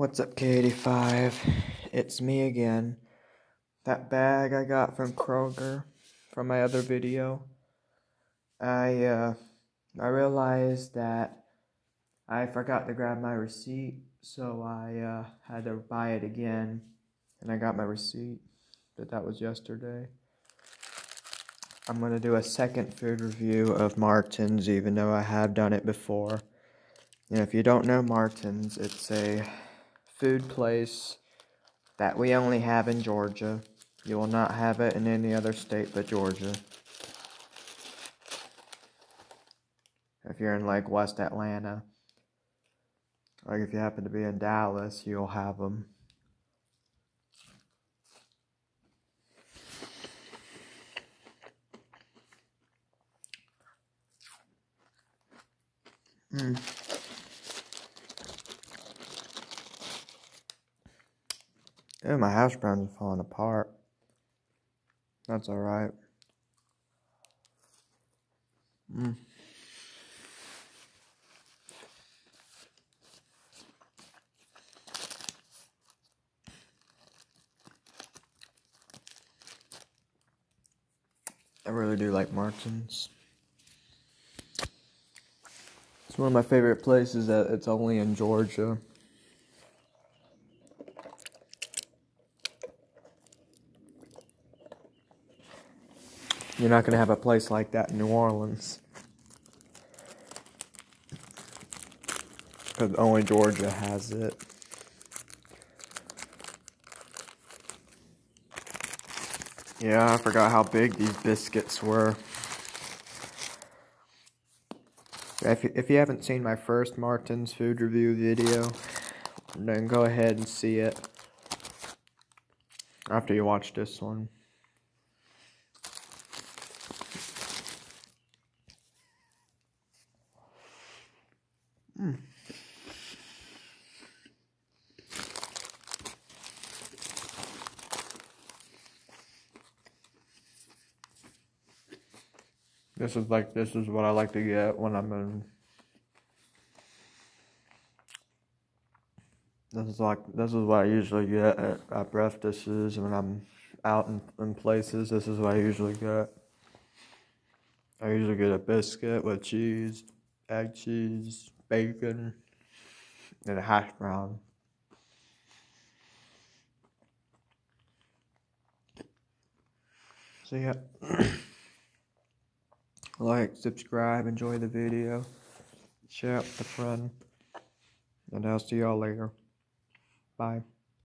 What's up, K85? It's me again. That bag I got from Kroger from my other video. I uh I realized that I forgot to grab my receipt, so I uh, had to buy it again, and I got my receipt. But that was yesterday. I'm gonna do a second food review of Martin's, even though I have done it before. And if you don't know Martin's, it's a food place that we only have in Georgia. You will not have it in any other state but Georgia. If you're in like West Atlanta, like if you happen to be in Dallas, you'll have them. Mm. Oh, my hash browns are falling apart. That's alright. Mm. I really do like Martin's. It's one of my favorite places that it's only in Georgia. You're not going to have a place like that in New Orleans. Because only Georgia has it. Yeah, I forgot how big these biscuits were. If you, if you haven't seen my first Martin's food review video, then go ahead and see it after you watch this one. This is like this is what I like to get when I'm in. This is like this is what I usually get at, at breakfasts when I'm out in, in places. This is what I usually get. I usually get a biscuit with cheese, egg cheese, bacon, and a hash brown. So yeah. like, subscribe, enjoy the video, share it with a friend, and I'll see y'all later. Bye.